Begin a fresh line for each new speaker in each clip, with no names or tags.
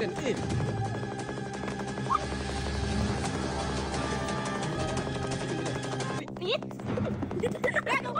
with an in.
It's...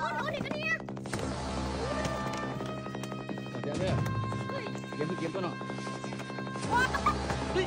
我饶你个
命
别了
对。